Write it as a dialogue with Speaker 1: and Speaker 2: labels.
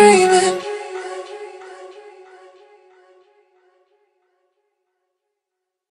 Speaker 1: dream.